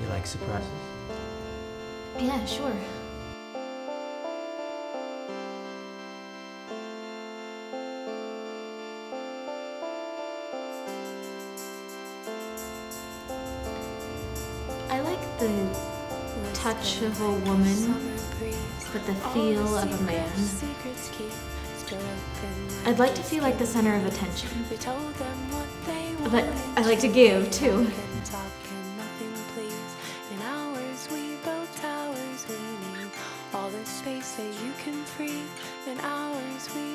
You like surprises? Yeah, sure. I like the touch of a woman, but the feel of a man. I'd like to feel like the center of attention. But I like to give, too. Free. In hours we